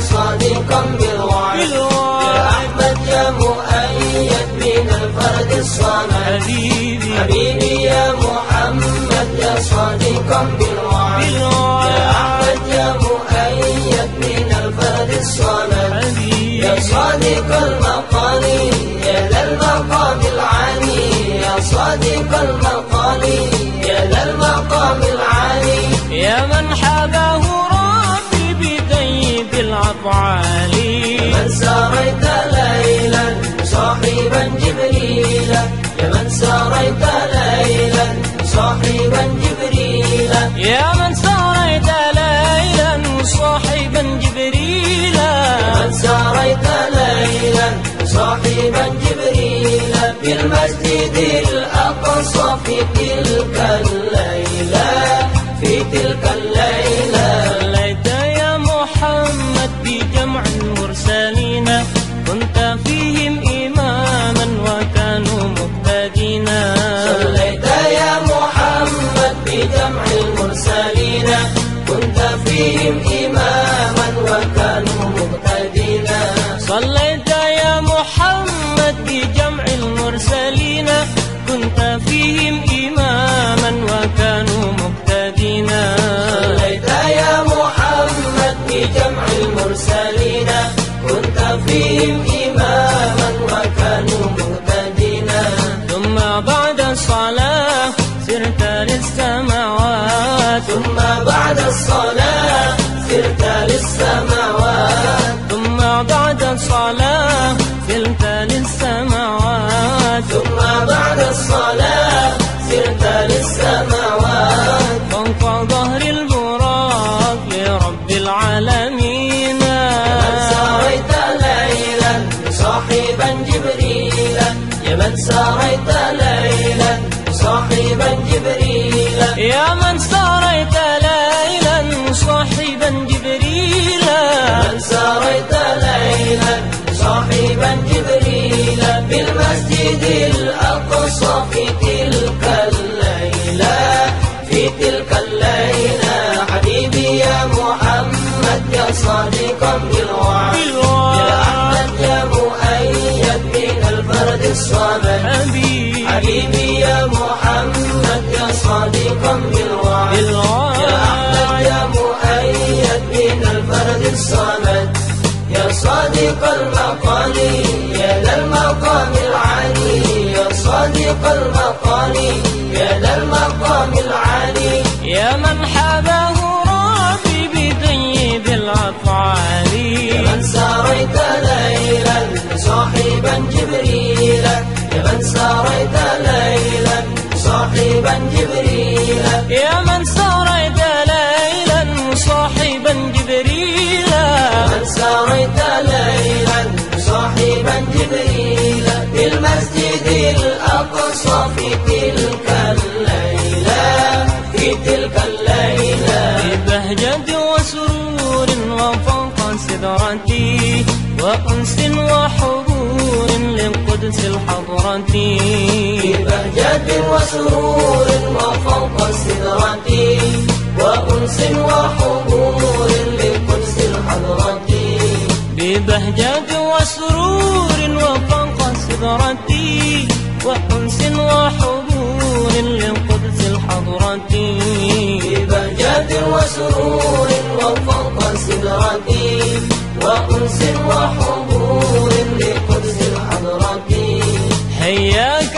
صادقا بالوعد. يا أحمد يا مؤيد من الفرد الصمد. حبيبي. يا محمد يا صادقا بالوعد. يا أحمد يا مؤيد من الفرد الصمد. يا صادق المقال يا ذا المقام العالي. يا صادق المقال يا ذا المقام العالي. يا من حباه ساريت ليلا صاحبا جبريل يا من ساريت ليلا صاحبا جبريل يا من ساريت ليلا صاحبا جبريل من ساريت ليلا صاحبا جبريل في المسجد الأقصى في تلك الليلة في تلك الليلة الصلاة سرت للسماوات ثم بعد الصلاة سرت للسماوات فوق ظهر البراق لرب العالمين. من ساريت ليلا صاحبا جبريل يا من ساريت ليلا صاحبا جبريل يا من ساريت بالمسجد الأقصى في تلك الليلة في تلك الليلة. حبيبي يا محمد يا صادقا بالوعد. يا أحمد يا مؤيد من الفرد الصمد حبيبي يا محمد يا صادقا بالوعد. يا أحمد يا مؤيد من الفرد الصمد يا صادق المقال. يا صادق المقال يا ذا المقام العالي. يا من حباه ربي بطيب الأفعال يا من ساريت ليلا صاحبا جبريل. يا من ساريت ليلا صاحبا جبريل. يا من ساريت ليلا صاحبا جبريل. من ساريت ليلا صاحبا جبريل. في المسجد الأقصى في تلك الليلة في تلك الليلة. ببهجة وسرور وفوق سدرتي وأنس وحضور للقدس الحضرة. في بهجة وسرور وفوق السدرة وأنس وحضور لقدس الحضرة. ببهجة وسرور وفوق سدرتي وأنس وحضور للقدس الحضرة ببهجة وسرور وفوق السدرة وأنس وحضور لقدس الحضرة هياك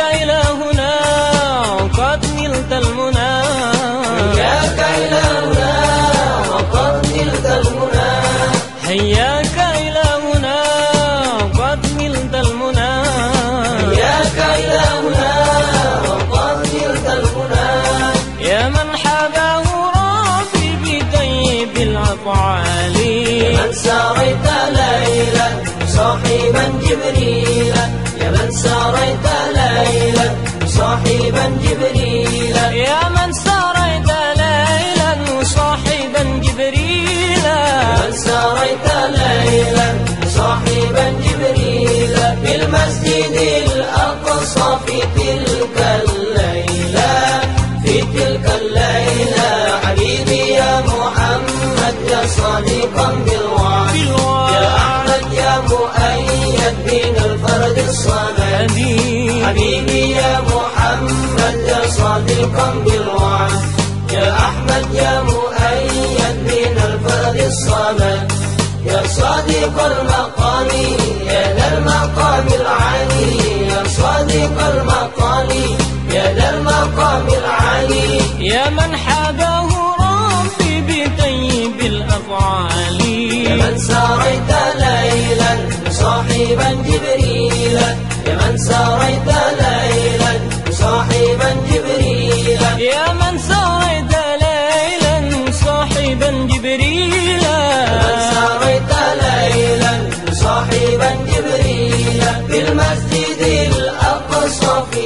من ساريت ليلا صاحبا جبريل. يا من ساريت ليلا صاحبا جبريل. يا من سريت ليلا صاحبا جبريل. من ساريت ليلا صاحبا جبريل. في المسجد الأقصى في تلك الليلة في تلك الليلة. يا صادقا بالوعد. يا أحمد يا مؤيد بين الفرد الصمد حبيبي يا محمد يا صادقا بالوعد. يا أحمد يا مؤيد من الفرد الصمد يا صادق المقام يا ذا المقام العالي. يا صادق المقام يا ذا المقام العالي. يا من حباه صاحبا جبريل يا من ساريت ليلا صاحبا جبريل يا من سريت ليلا صاحبا جبريل من ساريت ليلا صاحبا جبريل في المسجد الأقصى في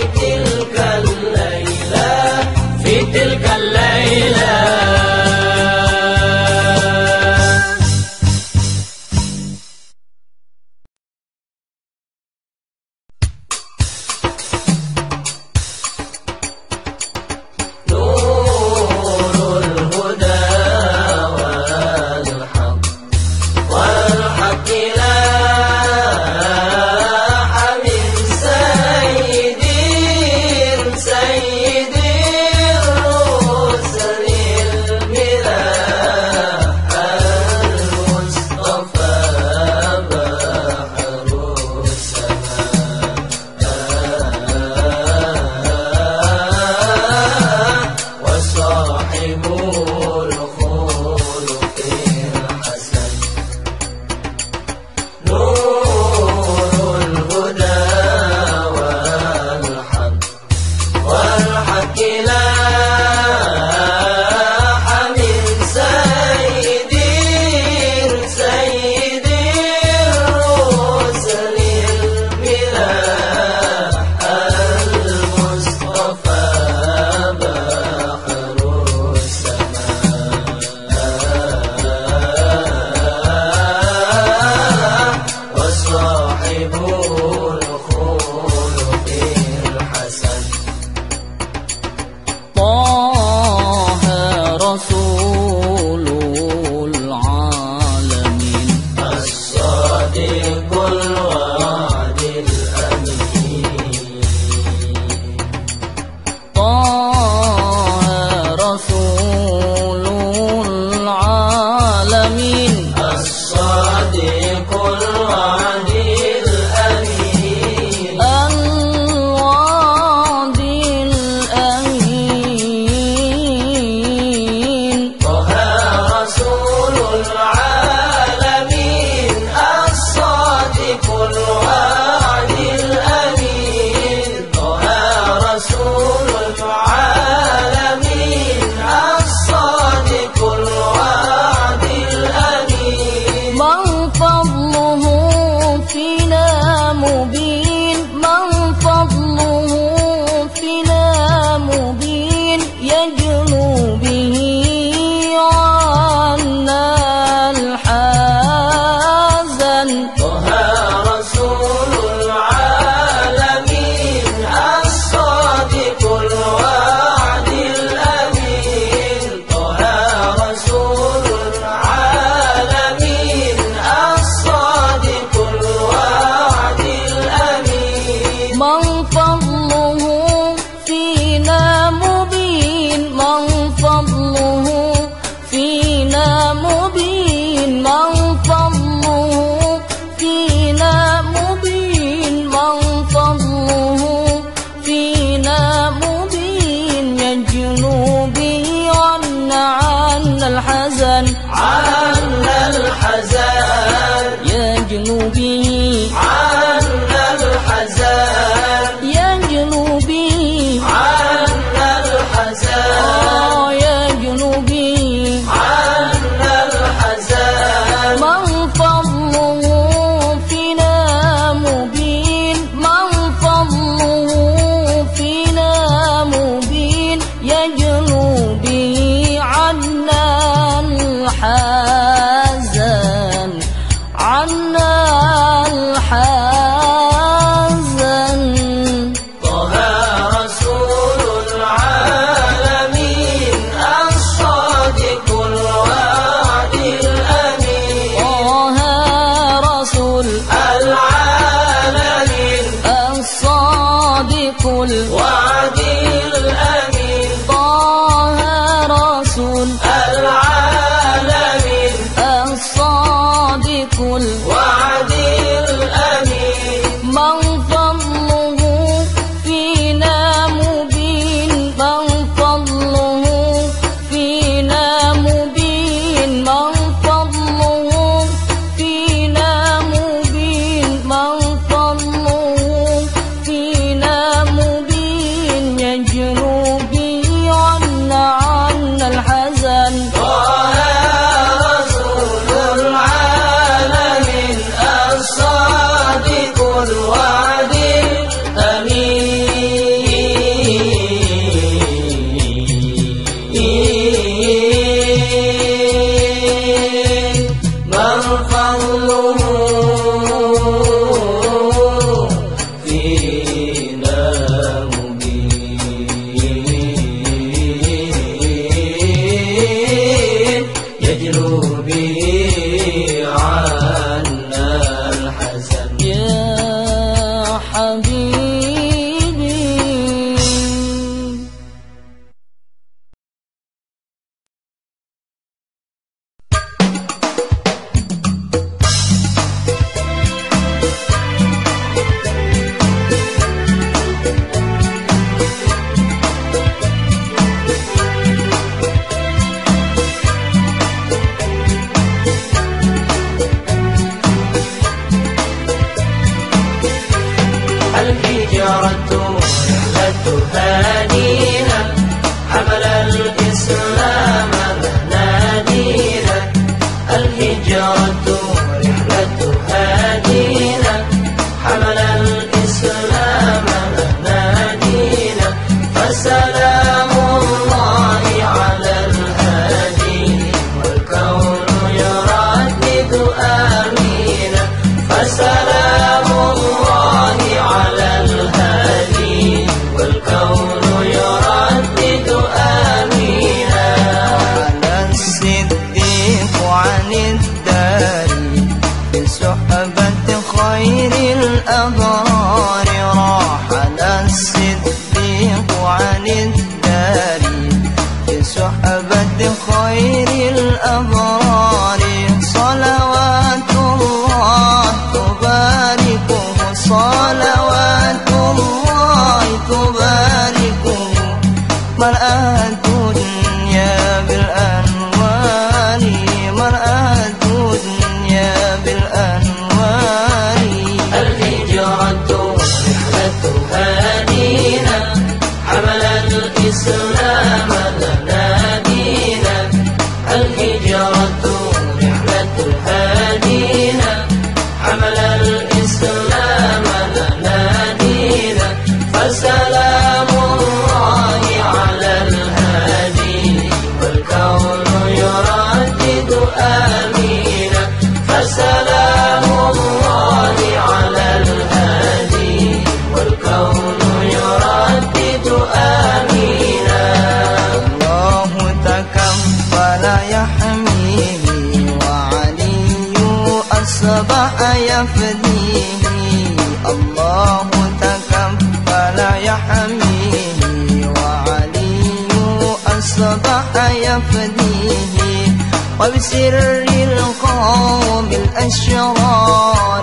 وبسر القوم الأشرار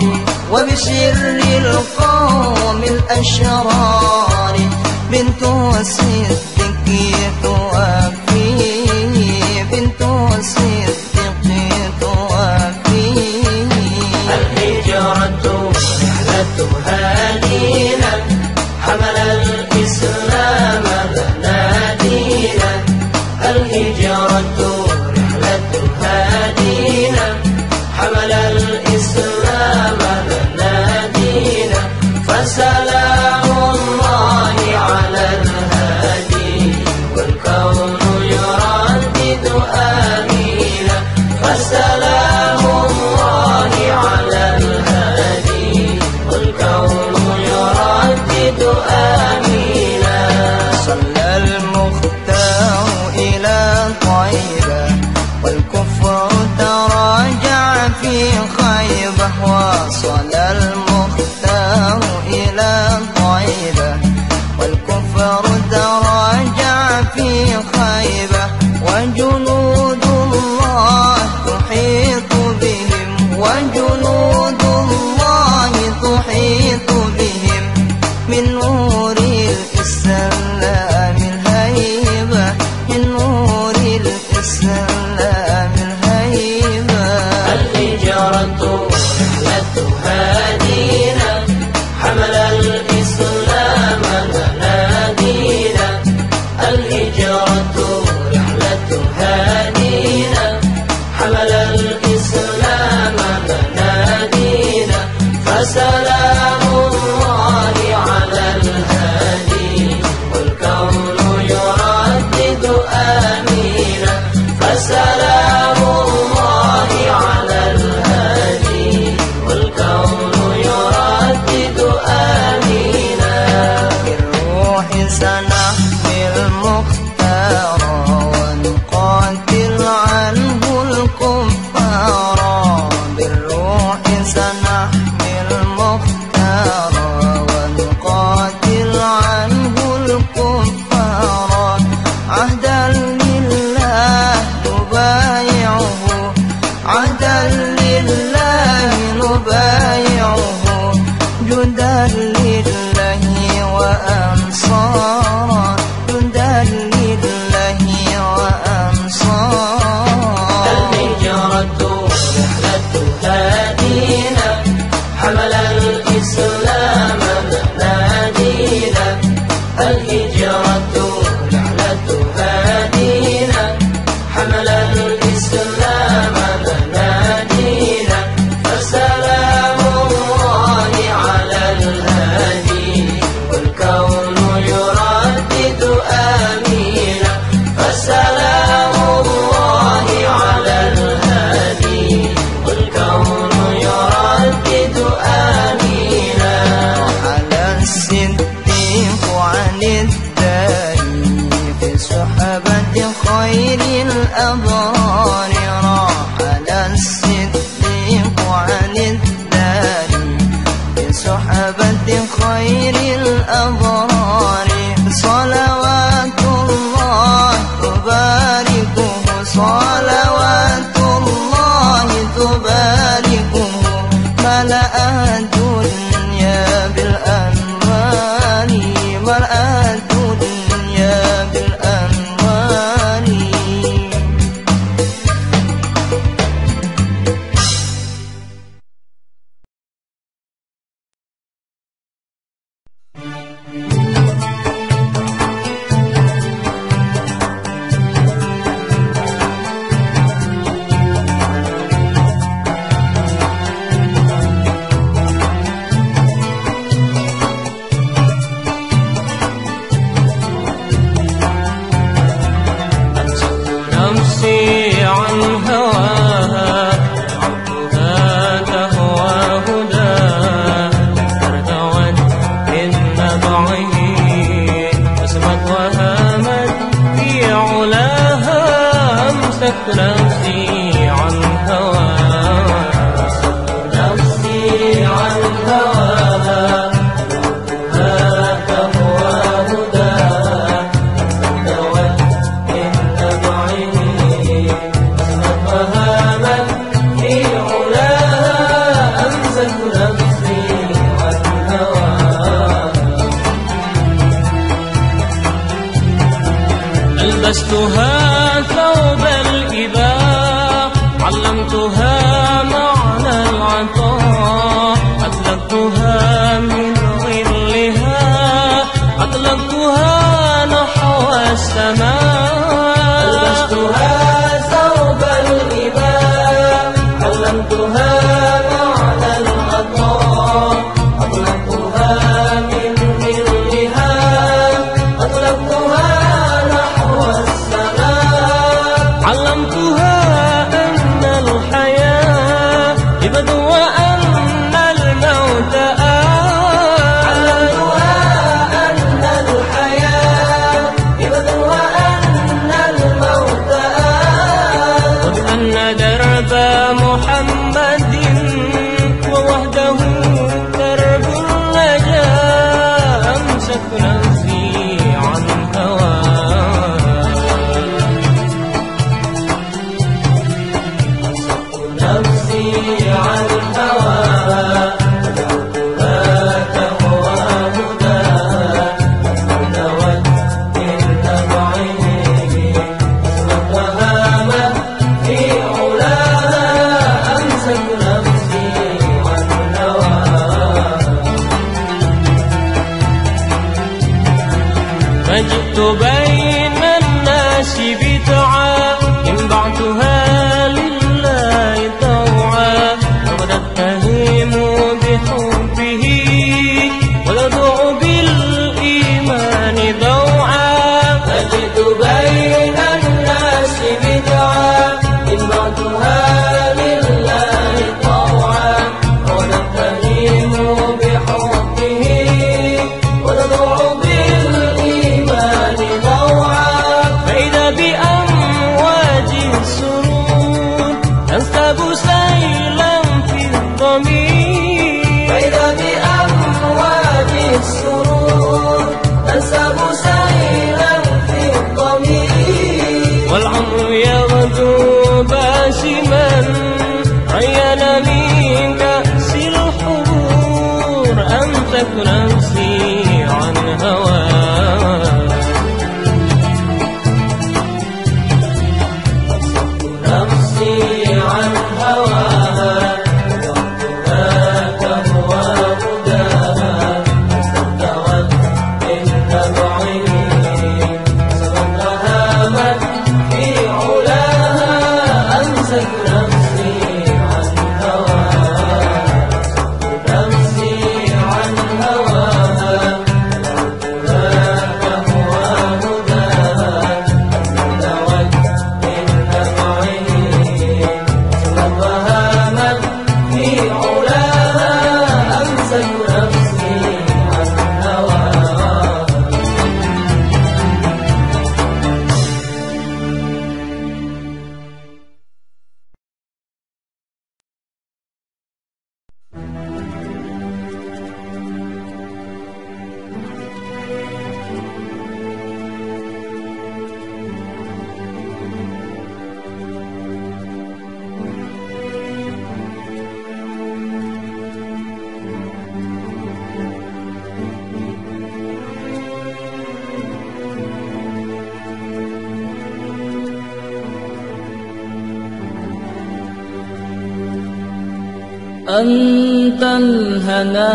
وبسر القوم الأشرار بنت الصدق توفي أنت الهنا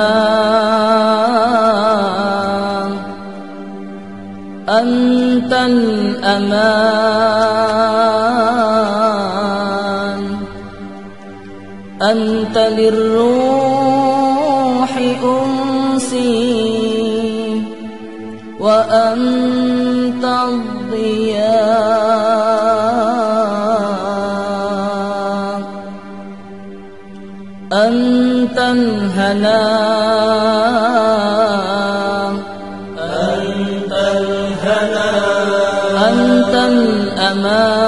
أنت الأمان أنت للروح أنسي. وأنت الهنا أنت الهنا. أنت الأمان.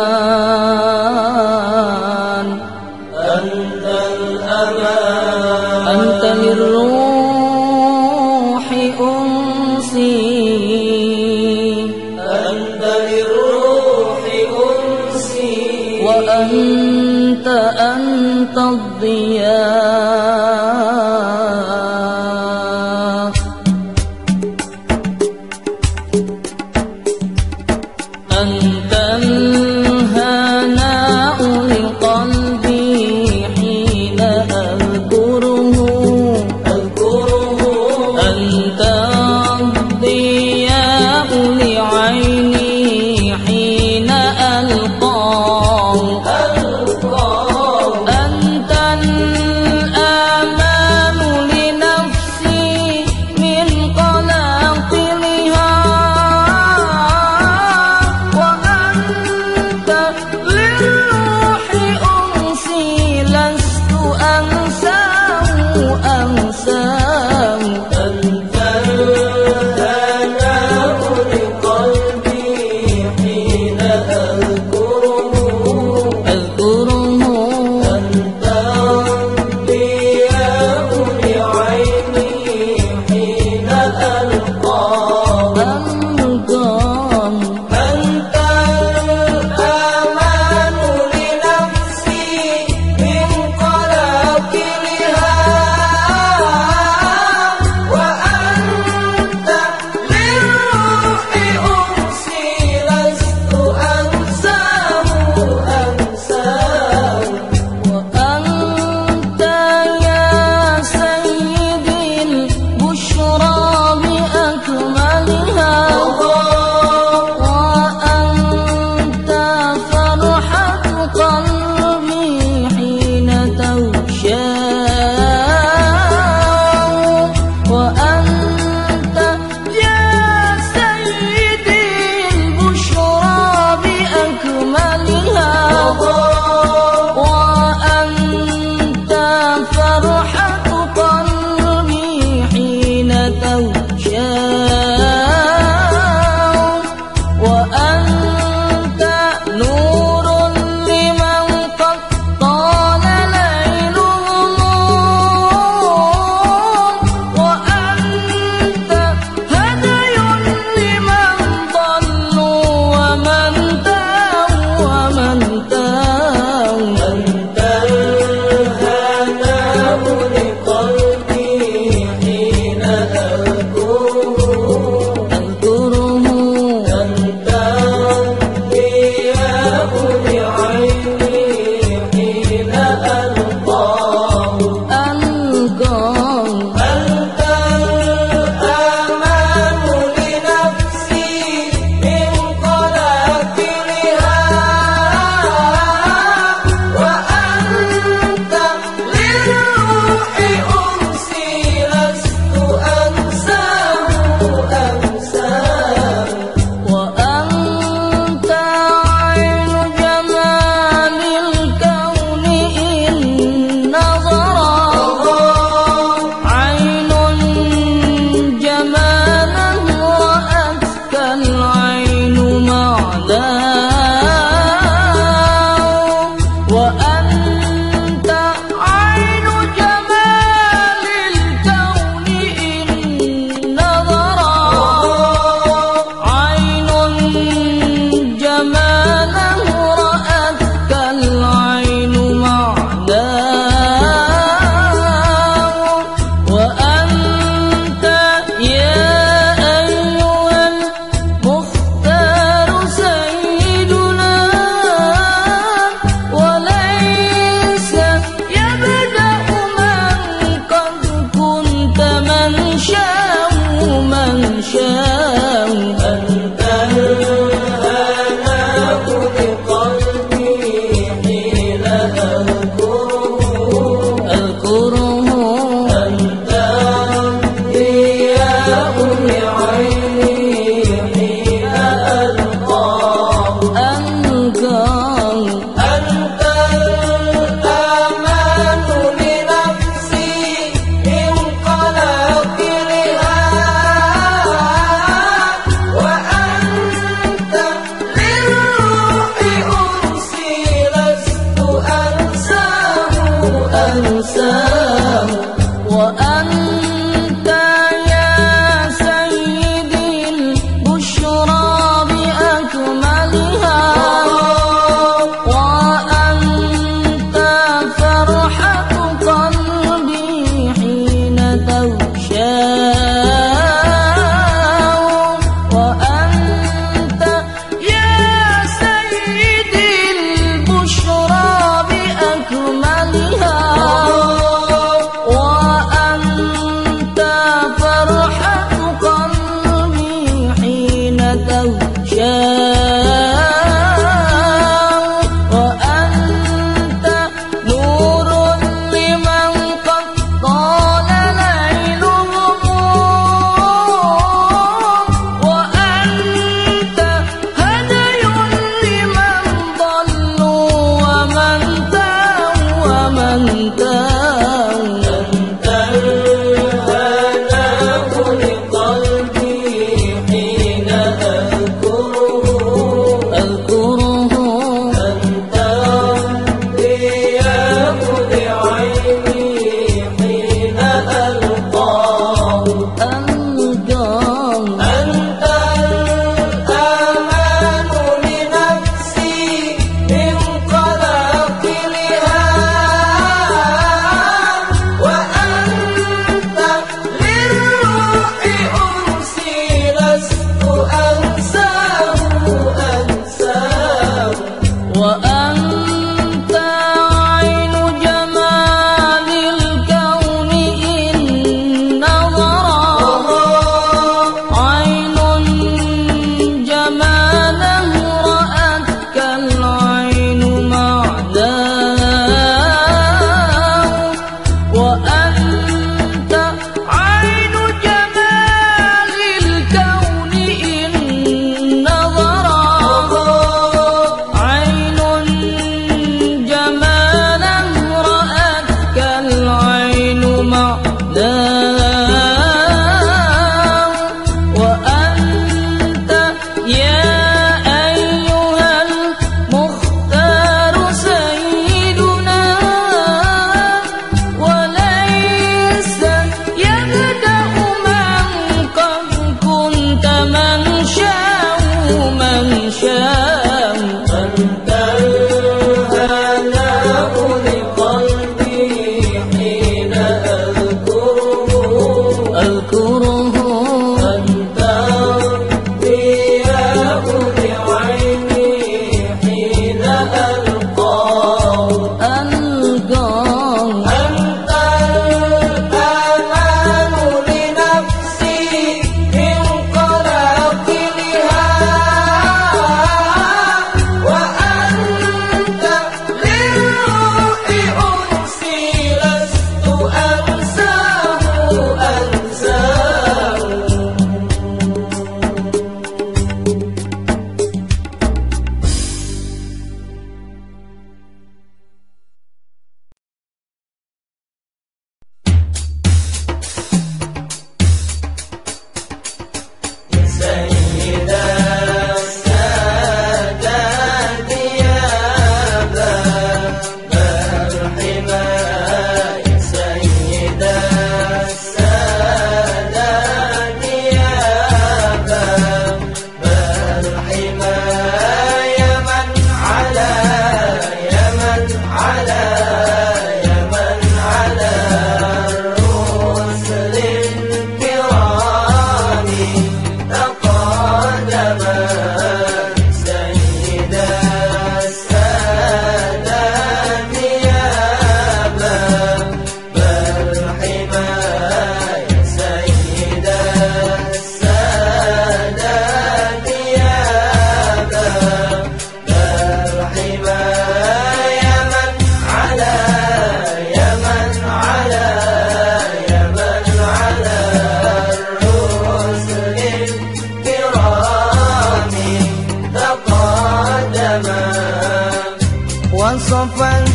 accompagner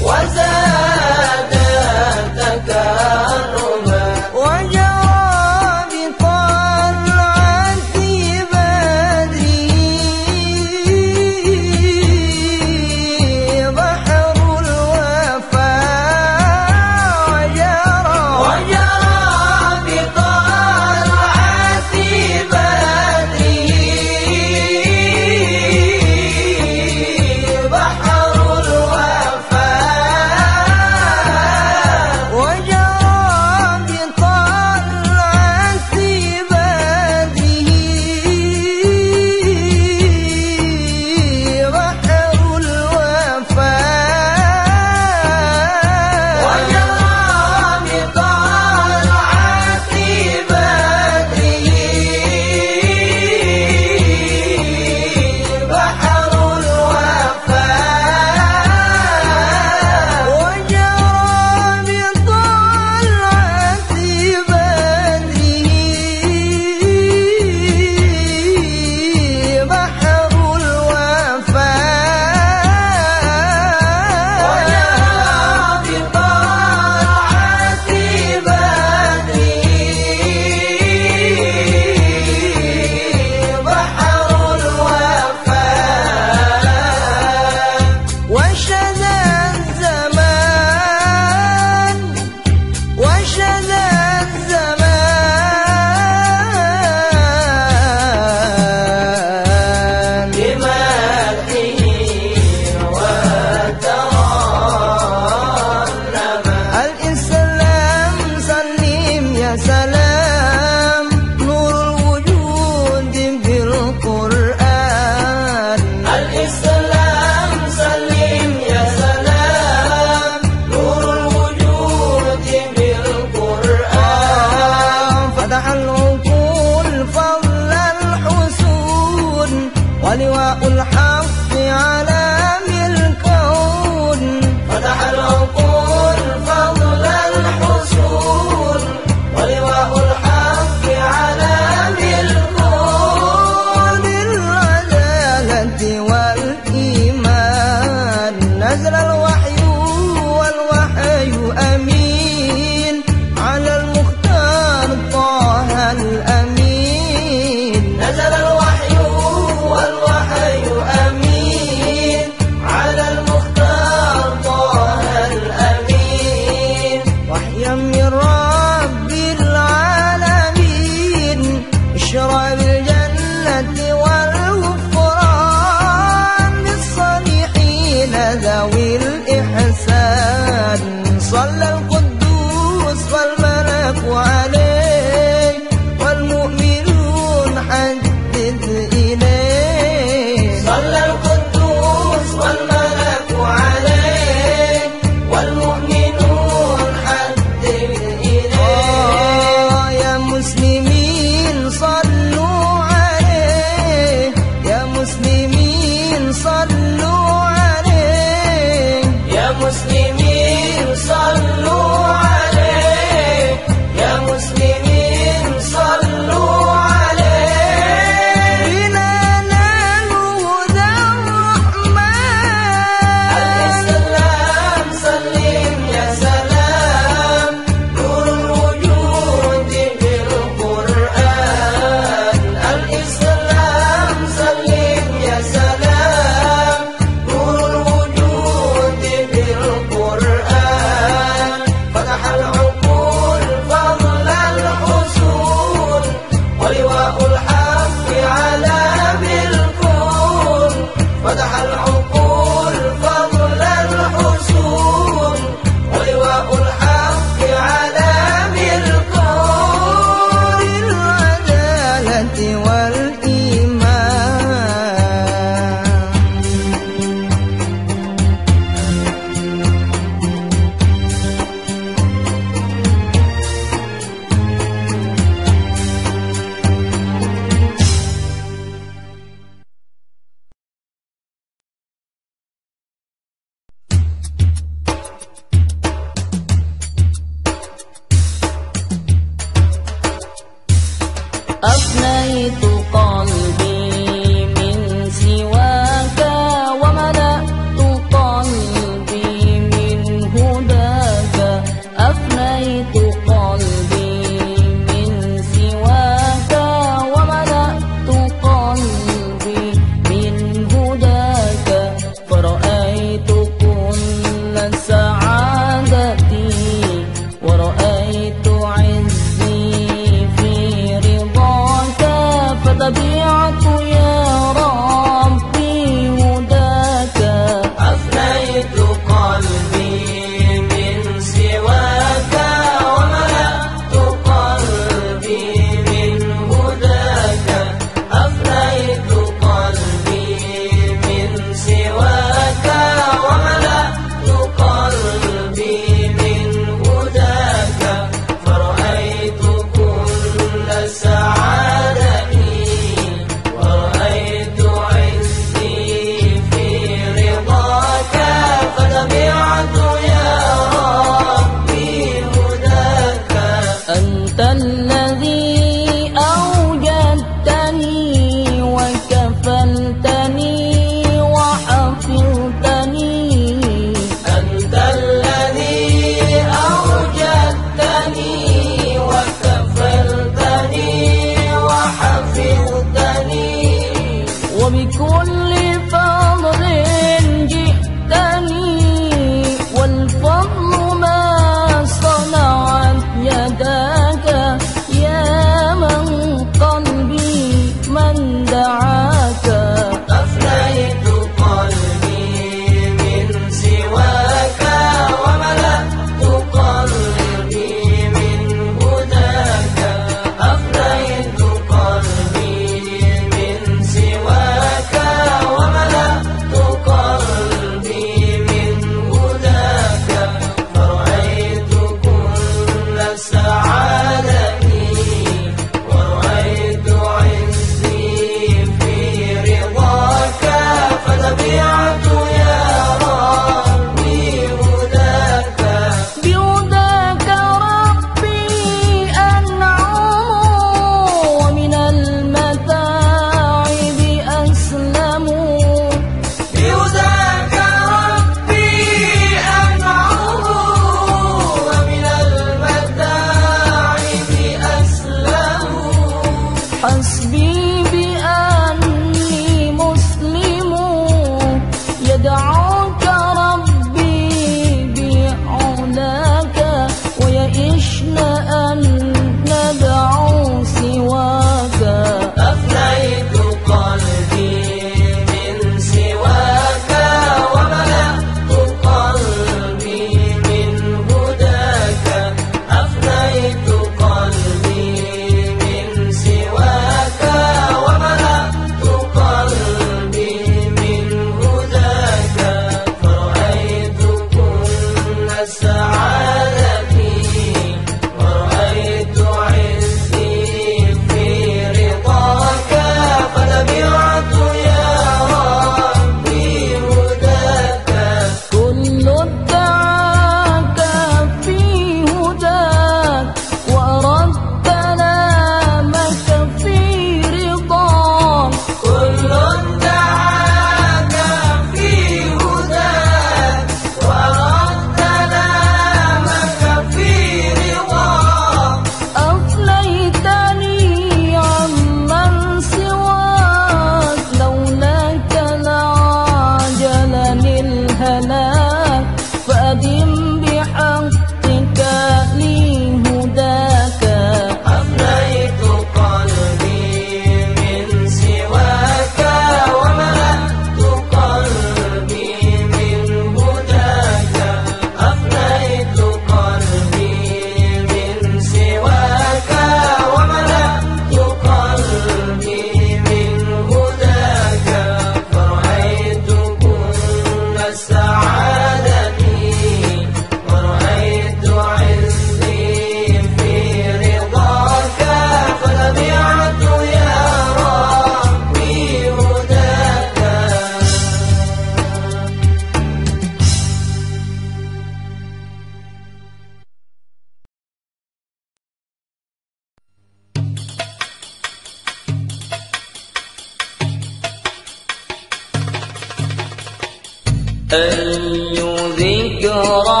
أي ذكرى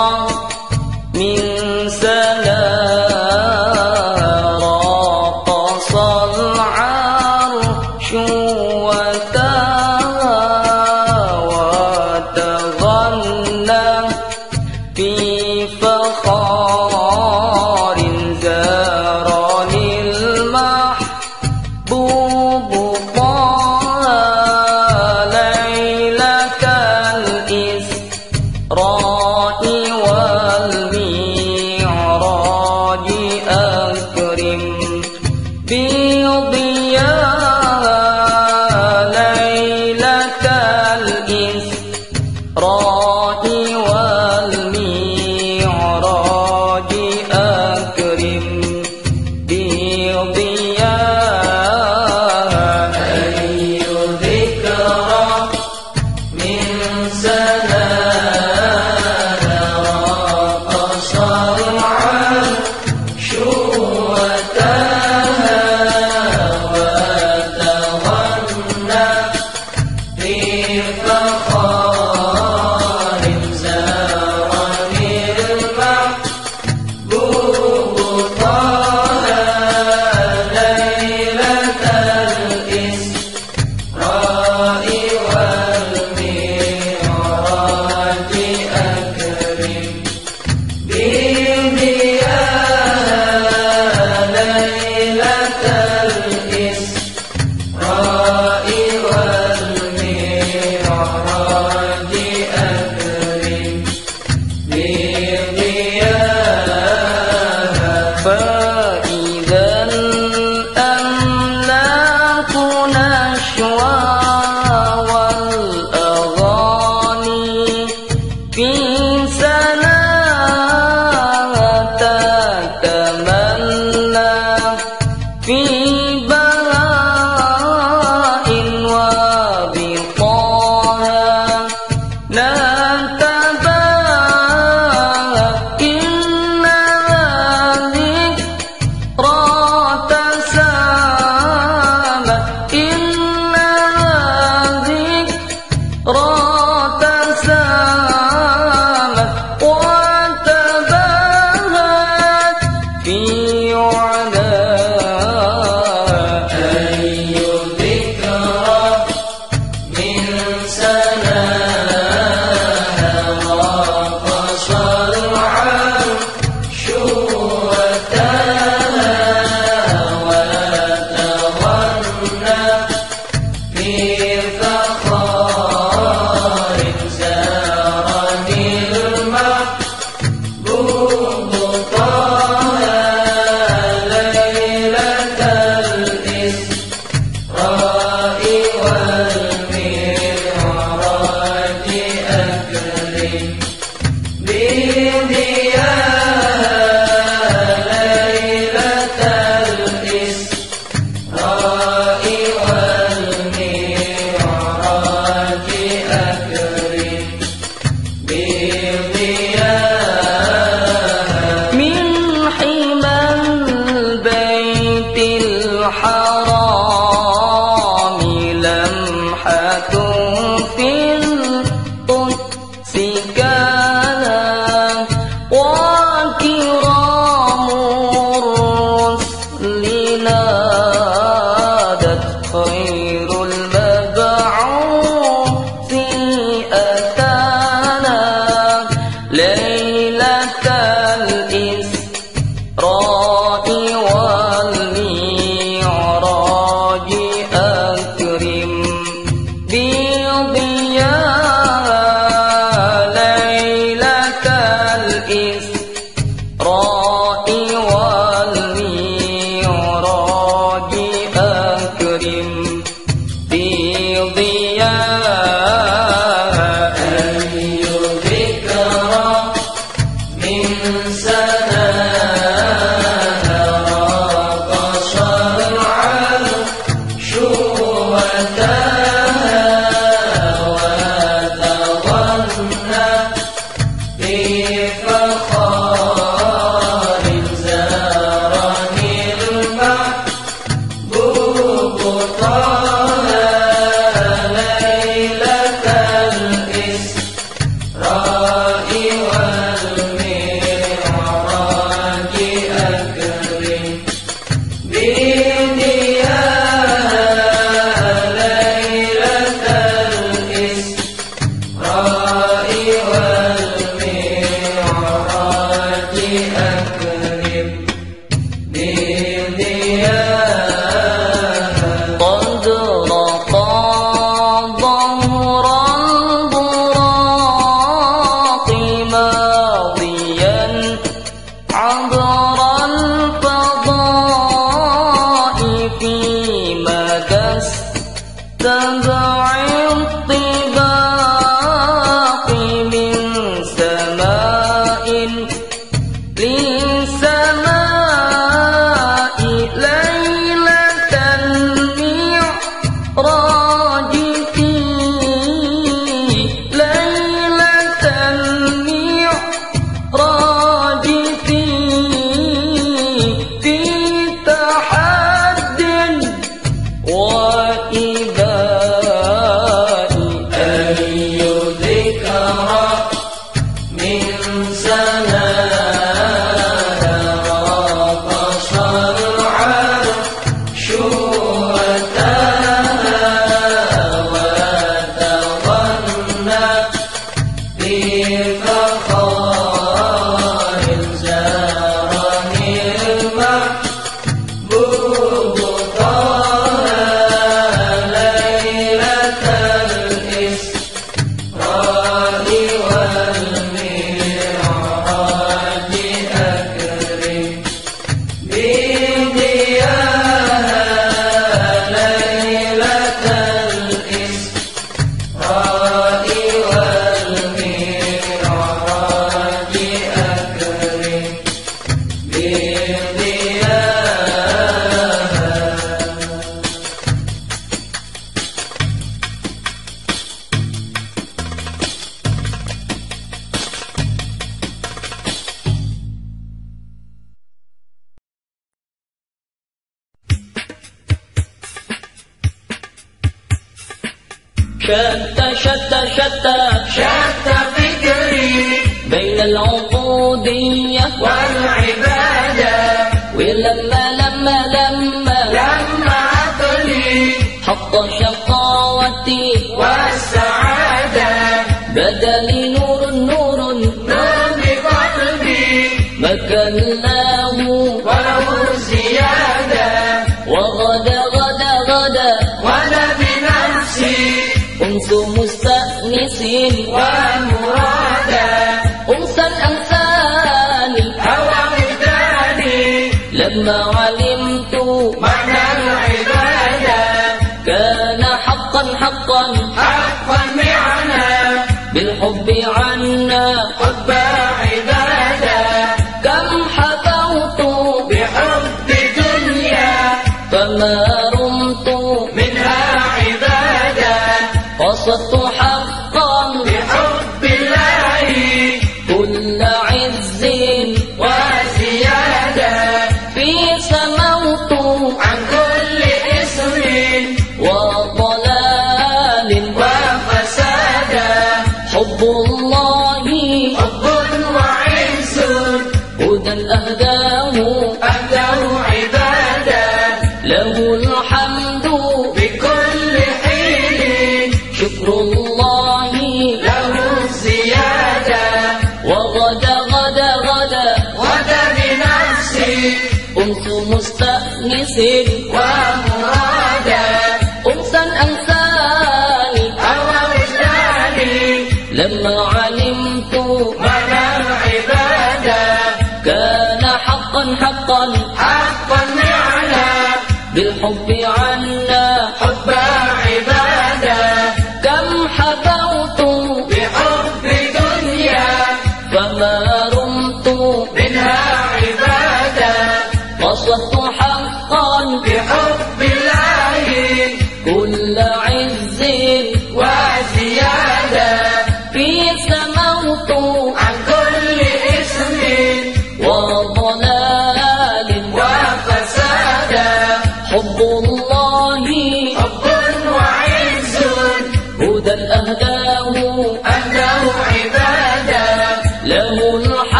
I've been